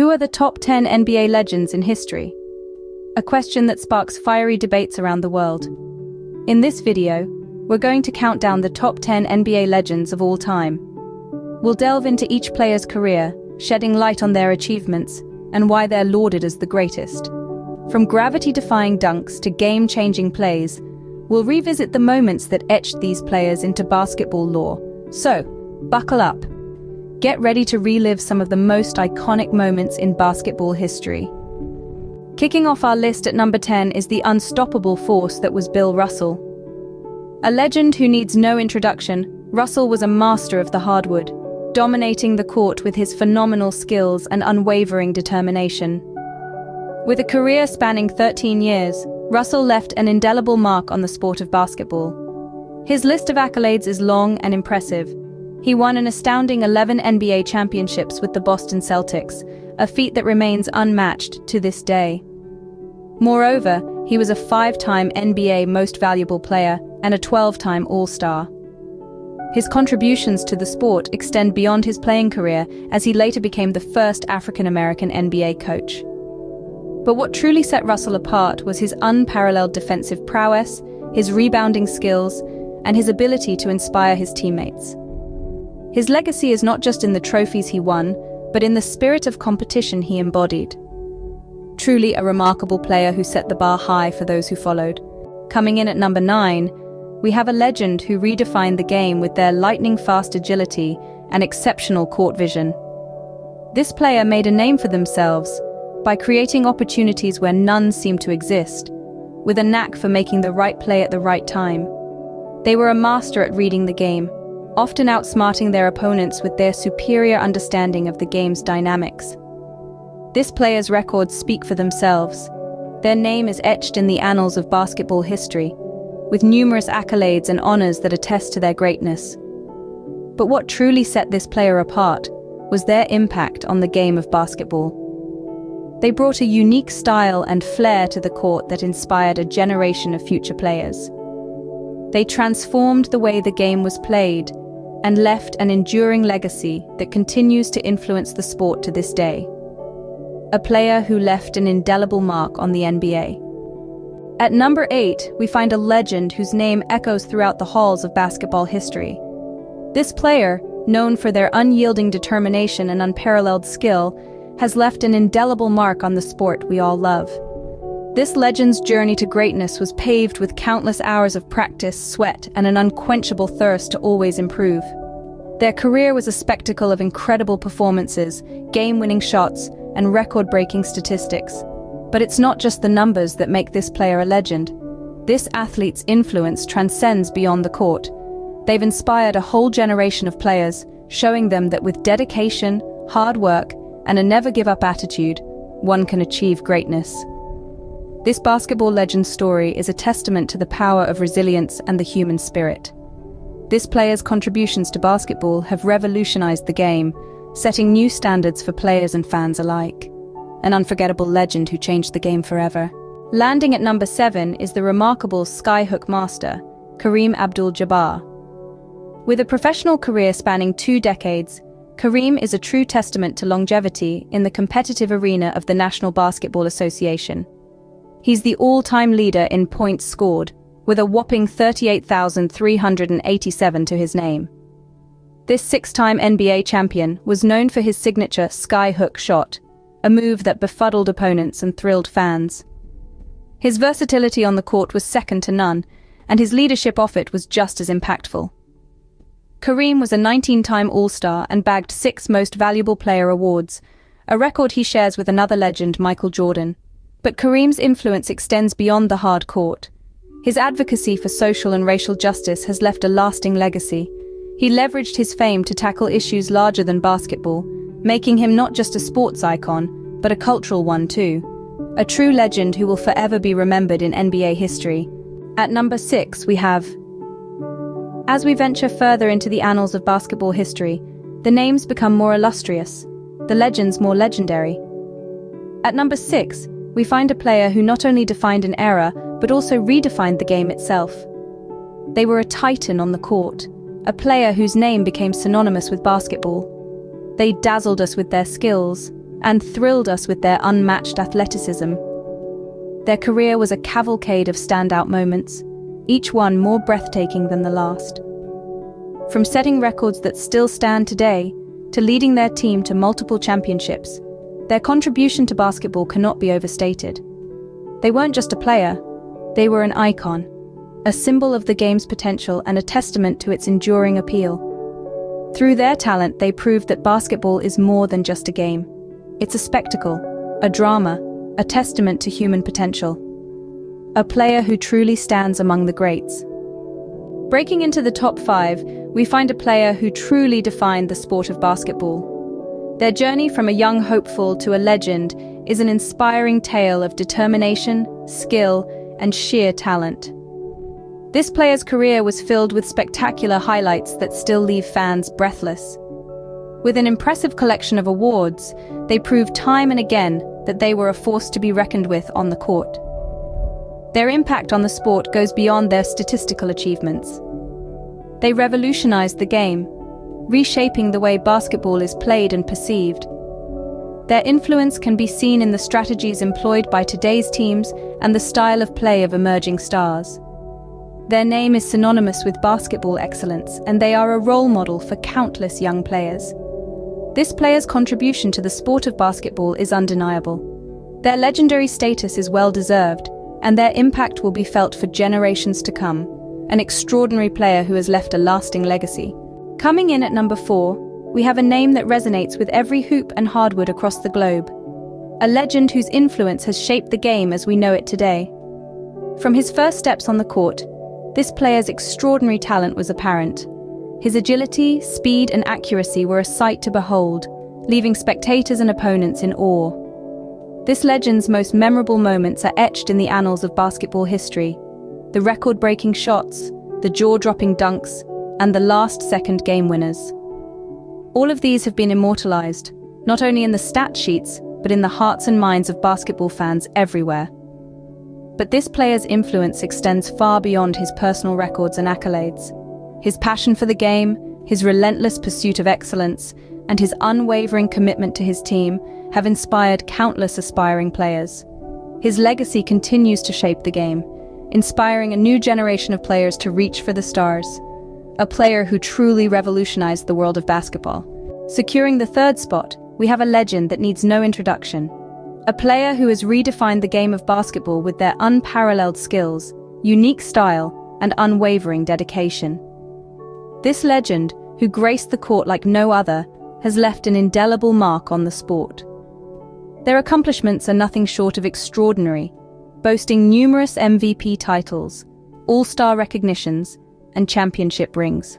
Who are the top 10 NBA legends in history? A question that sparks fiery debates around the world. In this video, we're going to count down the top 10 NBA legends of all time. We'll delve into each player's career, shedding light on their achievements and why they're lauded as the greatest. From gravity-defying dunks to game-changing plays, we'll revisit the moments that etched these players into basketball lore. So, buckle up. Get ready to relive some of the most iconic moments in basketball history. Kicking off our list at number 10 is the unstoppable force that was Bill Russell. A legend who needs no introduction, Russell was a master of the hardwood, dominating the court with his phenomenal skills and unwavering determination. With a career spanning 13 years, Russell left an indelible mark on the sport of basketball. His list of accolades is long and impressive, he won an astounding 11 NBA championships with the Boston Celtics, a feat that remains unmatched to this day. Moreover, he was a five-time NBA Most Valuable Player and a 12-time All-Star. His contributions to the sport extend beyond his playing career as he later became the first African-American NBA coach. But what truly set Russell apart was his unparalleled defensive prowess, his rebounding skills, and his ability to inspire his teammates. His legacy is not just in the trophies he won, but in the spirit of competition he embodied. Truly a remarkable player who set the bar high for those who followed. Coming in at number 9, we have a legend who redefined the game with their lightning-fast agility and exceptional court vision. This player made a name for themselves by creating opportunities where none seemed to exist, with a knack for making the right play at the right time. They were a master at reading the game, often outsmarting their opponents with their superior understanding of the game's dynamics. This player's records speak for themselves. Their name is etched in the annals of basketball history, with numerous accolades and honors that attest to their greatness. But what truly set this player apart was their impact on the game of basketball. They brought a unique style and flair to the court that inspired a generation of future players. They transformed the way the game was played and left an enduring legacy that continues to influence the sport to this day. A player who left an indelible mark on the NBA. At number 8, we find a legend whose name echoes throughout the halls of basketball history. This player, known for their unyielding determination and unparalleled skill, has left an indelible mark on the sport we all love. This legend's journey to greatness was paved with countless hours of practice, sweat, and an unquenchable thirst to always improve. Their career was a spectacle of incredible performances, game-winning shots, and record-breaking statistics. But it's not just the numbers that make this player a legend. This athlete's influence transcends beyond the court. They've inspired a whole generation of players, showing them that with dedication, hard work, and a never-give-up attitude, one can achieve greatness. This basketball legend story is a testament to the power of resilience and the human spirit. This player's contributions to basketball have revolutionized the game, setting new standards for players and fans alike. An unforgettable legend who changed the game forever. Landing at number 7 is the remarkable skyhook master, Kareem Abdul-Jabbar. With a professional career spanning two decades, Kareem is a true testament to longevity in the competitive arena of the National Basketball Association. He's the all-time leader in points scored, with a whopping 38,387 to his name. This six-time NBA champion was known for his signature sky-hook shot, a move that befuddled opponents and thrilled fans. His versatility on the court was second to none, and his leadership off it was just as impactful. Kareem was a 19-time All-Star and bagged six Most Valuable Player awards, a record he shares with another legend, Michael Jordan. But Kareem's influence extends beyond the hard court. His advocacy for social and racial justice has left a lasting legacy. He leveraged his fame to tackle issues larger than basketball, making him not just a sports icon, but a cultural one too. A true legend who will forever be remembered in NBA history. At number 6, we have... As we venture further into the annals of basketball history, the names become more illustrious, the legends more legendary. At number 6, we find a player who not only defined an era, but also redefined the game itself. They were a titan on the court, a player whose name became synonymous with basketball. They dazzled us with their skills, and thrilled us with their unmatched athleticism. Their career was a cavalcade of standout moments, each one more breathtaking than the last. From setting records that still stand today to leading their team to multiple championships, their contribution to basketball cannot be overstated. They weren't just a player, they were an icon, a symbol of the game's potential and a testament to its enduring appeal. Through their talent, they proved that basketball is more than just a game. It's a spectacle, a drama, a testament to human potential. A player who truly stands among the greats. Breaking into the top five, we find a player who truly defined the sport of basketball. Their journey from a young hopeful to a legend is an inspiring tale of determination, skill, and sheer talent. This player's career was filled with spectacular highlights that still leave fans breathless. With an impressive collection of awards, they proved time and again that they were a force to be reckoned with on the court. Their impact on the sport goes beyond their statistical achievements. They revolutionized the game, reshaping the way basketball is played and perceived. Their influence can be seen in the strategies employed by today's teams and the style of play of emerging stars. Their name is synonymous with basketball excellence, and they are a role model for countless young players. This player's contribution to the sport of basketball is undeniable. Their legendary status is well deserved, and their impact will be felt for generations to come. An extraordinary player who has left a lasting legacy. Coming in at number four, we have a name that resonates with every hoop and hardwood across the globe. A legend whose influence has shaped the game as we know it today. From his first steps on the court, this player's extraordinary talent was apparent. His agility, speed, and accuracy were a sight to behold, leaving spectators and opponents in awe. This legend's most memorable moments are etched in the annals of basketball history. The record-breaking shots, the jaw-dropping dunks, and the last-second game winners. All of these have been immortalized, not only in the stat sheets, but in the hearts and minds of basketball fans everywhere. But this player's influence extends far beyond his personal records and accolades. His passion for the game, his relentless pursuit of excellence, and his unwavering commitment to his team have inspired countless aspiring players. His legacy continues to shape the game, inspiring a new generation of players to reach for the stars. A player who truly revolutionized the world of basketball. Securing the third spot, we have a legend that needs no introduction. A player who has redefined the game of basketball with their unparalleled skills, unique style, and unwavering dedication. This legend, who graced the court like no other, has left an indelible mark on the sport. Their accomplishments are nothing short of extraordinary, boasting numerous MVP titles, all-star recognitions, and championship rings.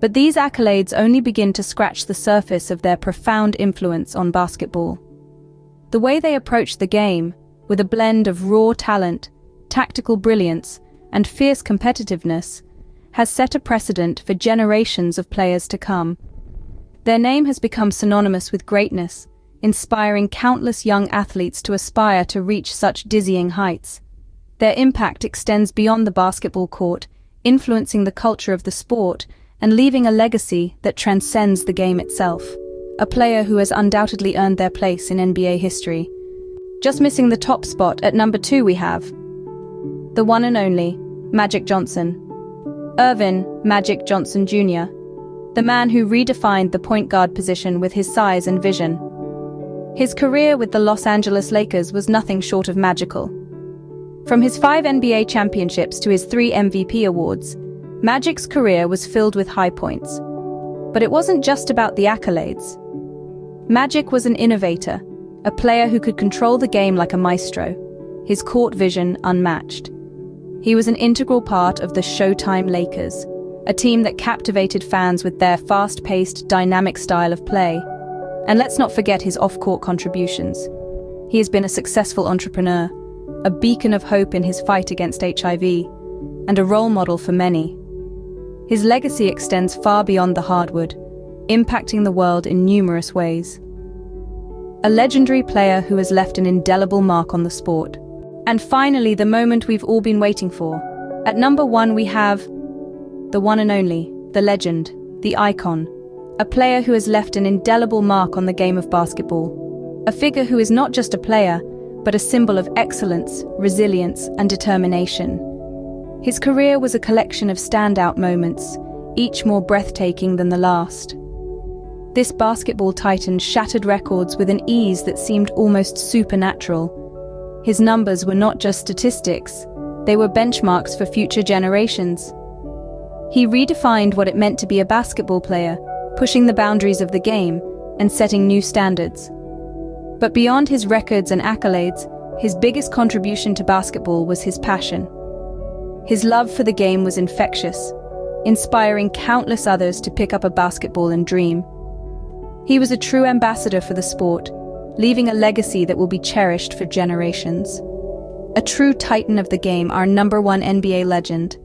But these accolades only begin to scratch the surface of their profound influence on basketball. The way they approach the game, with a blend of raw talent, tactical brilliance, and fierce competitiveness, has set a precedent for generations of players to come. Their name has become synonymous with greatness, inspiring countless young athletes to aspire to reach such dizzying heights. Their impact extends beyond the basketball court, influencing the culture of the sport and leaving a legacy that transcends the game itself. A player who has undoubtedly earned their place in NBA history. Just missing the top spot at number two we have the one and only Magic Johnson. Earvin Magic Johnson Jr., the man who redefined the point guard position with his size and vision. His career with the Los Angeles Lakers was nothing short of magical. From his five NBA championships to his three MVP awards, Magic's career was filled with high points. But it wasn't just about the accolades. Magic was an innovator, a player who could control the game like a maestro, his court vision unmatched. He was an integral part of the Showtime Lakers, a team that captivated fans with their fast-paced, dynamic style of play. And let's not forget his off-court contributions. He has been a successful entrepreneur, a beacon of hope in his fight against HIV, and a role model for many. His legacy extends far beyond the hardwood, impacting the world in numerous ways. A legendary player who has left an indelible mark on the sport. And finally, the moment we've all been waiting for. At number one, we have the one and only, the legend, the icon, a player who has left an indelible mark on the game of basketball. a figure who is not just a player, but a symbol of excellence, resilience, and determination. His career was a collection of standout moments, each more breathtaking than the last. This basketball titan shattered records with an ease that seemed almost supernatural. His numbers were not just statistics, they were benchmarks for future generations. He redefined what it meant to be a basketball player, pushing the boundaries of the game and setting new standards. But beyond his records and accolades, his biggest contribution to basketball was his passion. His love for the game was infectious, inspiring countless others to pick up a basketball and dream. He was a true ambassador for the sport, leaving a legacy that will be cherished for generations. A true titan of the game, our number one NBA legend,